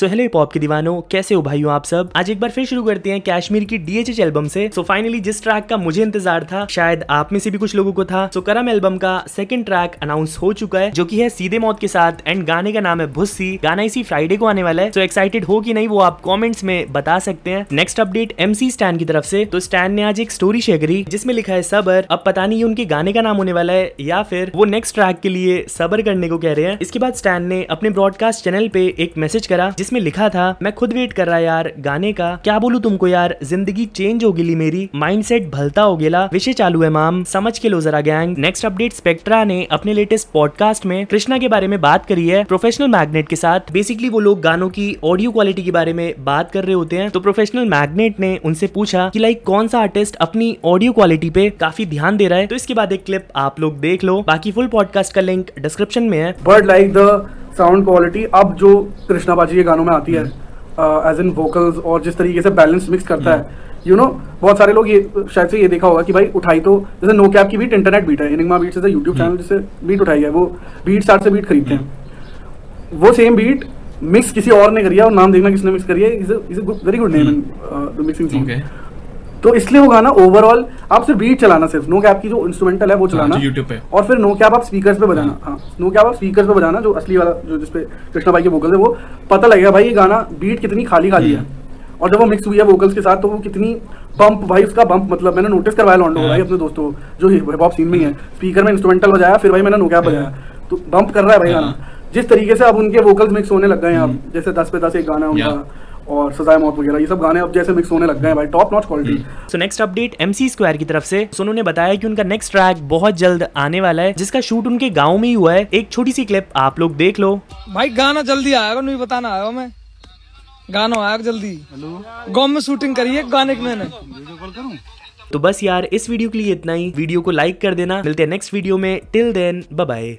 So hello pop के दीवानों, कैसे हो भाइयों आप सब? आज एक बार फिर शुरू करते हैं कश्मीर की डीएचएच एल्बम से। सो so फाइनली जिस ट्रैक का मुझे इंतज़ार था, शायद आप में से भी कुछ लोगों को था। सो so करम एल्बम का सेकंड ट्रैक अनाउंस हो चुका है, जो कि है सीधे मौत के साथ एंड गाने का नाम है भुस्सी। गाना इसी फ्राइडे को आने वाला है। सो so एक्साइटेड हो कि नहीं वो आप कॉमेंट्स में बता सकते हैं। नेक्स्ट अपडेट एमसी स्टैन की तरफ़ से। तो स्टैन ने आज एक स्टोरी शेयर करी, जिसमें लिखा है, सबर, अब पता नहीं उनके गाने का नाम होने वाला है, या फिर वो नेक्स्ट ट्रैक के लिए सबर करने को कह रहे हैं। इसके बाद स्टैन ने अपने ब्रॉडकास्ट चैनल पे एक मैसेज करा जिसमें लिखा था, मैं खुद वेट कर रहा यार, गाने का। क्या बोलू तुमको यार, ज़िंदगी चेंज हो गिली मेरी। माइंडसेट भलता हो गेला। विषय चालू है, माम। समझ के लो जरा, गैंग। नेक्स्ट अपडेट, स्पेक्ट्रा ने अपने लेटेस्ट पॉडकास्ट में कृष्णा के बारे में बात करी है, प्रोफेशनल मैग्नेट के साथ। बेसिकली वो लोग गानों की ऑडियो क्वालिटी के बारे में बात कर रहे होते हैं तो प्रोफेशनल मैग्नेट ने उनसे पूछा कि, लाइक कौन सा आर्टिस्ट अपनी ऑडियो क्वालिटी पे काफ़ी ध्यान दे रहा है? तो इसके बाद एक क्लिप आप लोग देख लो। बाकी फुल पॉडकास्ट का लिंक डिस्क्रिप्शन में है। But like the sound quality अब जो कृष्णा बाजी के गानों में आती है एज इन वोकल्स और जिस तरीके से बैलेंस मिक्स करता है यू नो बहुत सारे लोग ये शायद से ये देखा होगा कि भाई उठाई तो जैसे नो कैप की बीट इंटरनेट बीट है इनिंगमा बीट से यूट्यूब चैनल जिससे बीट उठाई है वो बीट स्टार्ट से बीट खरीदते हैं। वो सेम बीट मिक्स किसी और ने करी है और नाम देखना किसने मिक्स करी है is very good name in the mixing scene तो इसलिए वो गाना ओवरऑल आप सिर्फ़ बीट चलाना सिर्फ़। नो कैप की जो इंस्ट्रूमेंटल है वो चलाना। यूट्यूब पे। और फिर नो कैप आप स्पीकर्स पे बजाना। हाँ। नो कैप आप स्पीकर्स पे बजाना जो असली वाला जो जिसपे कृष्णा भाई के वोकल है वो पता लगेगा भाई ये गाना बीट कितनी खाली खाली है और जब वो मिक्स हुई है वोकल्स के साथ तो वो कितनी बम्प भाई उसका बम्प मतलब मैंने नोटिस करवाया लॉन्डो भाई अपने दोस्तों जो हिप हॉप सीन में है स्पीकर में इंस्ट्रूमेंटल बजाया फिर भाई मैंने नो कैप बजाया। तो बम्प कर रहा है भाई गाना। जिस तरीके से अब उनके वोकल्स मिक्स होने लग गए हैं अब जैसे दस पे दस एक गाना है उनका और सजाए मौत वगैरह ये सब गाने अब जैसे मिक्स होने लग गए हैं भाई top notch quality so next update MC Square की तरफ़ से। सोनू ने बताया कि उनका नेक्स्ट ट्रैक बहुत जल्द आने वाला है जिसका शूट उनके गाँव में ही हुआ है। एक छोटी सी क्लिप आप लोग देख लो। भाई गाना जल्दी आएगा नहीं बताना आया मैं। गाना आएगा जल्दी। गाँव में शूटिंग करी है गाने की मैंने। तो बस यार इस वीडियो के लिए इतना ही। वीडियो को लाइक कर देना। मिलते हैं नेक्स्ट वीडियो में। Till then bye